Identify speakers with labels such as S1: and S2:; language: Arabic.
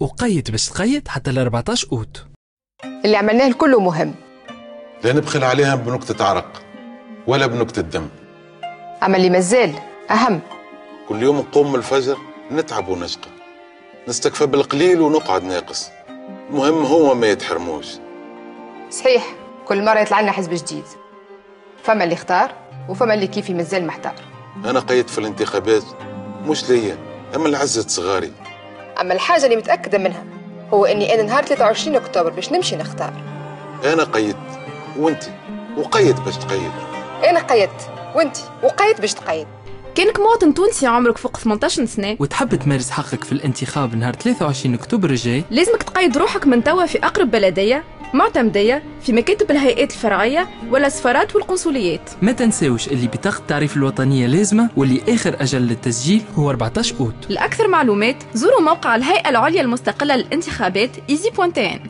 S1: وقيد باش تقيد حتى ل 14 أوت.
S2: اللي عملناه الكل مهم.
S3: لا نبخل عليها بنقطة عرق ولا بنقطة دم.
S2: أما اللي مازال أهم.
S3: كل يوم نقوم من الفجر نتعب ونشقى. نستكفى بالقليل ونقعد ناقص. المهم هو ما يتحرموش.
S2: صحيح كل مرة يطلع لنا حزب جديد. فما اللي اختار وفما اللي كيفي مازال محتار.
S3: أنا قيد في الانتخابات مش ليا أما لعزة صغاري.
S2: أما الحاجة اللي متأكدة منها هو إني أنا نهار 23 أكتوبر باش نمشي نختار.
S3: أنا قيدت وأنت؟ وقيد باش تقيد.
S2: أنا قيدت وأنت؟ وقيد باش تقيد.
S4: كانك مواطن تونسي عمرك فوق 18 سنة.
S1: وتحب تمارس حقك في الانتخاب نهار 23 أكتوبر الجاي؟
S4: لازمك تقيد روحك من توا في أقرب بلدية. معتمدية في مكاتب الهيئات الفرعية ولا السفارات والقنصليات.
S1: ما تنساوش اللي بطاقة التعريف الوطنية لازمة واللي آخر أجل للتسجيل هو 14 أوت.
S4: لأكثر معلومات زوروا موقع الهيئة العليا المستقلة للانتخابات easy.tn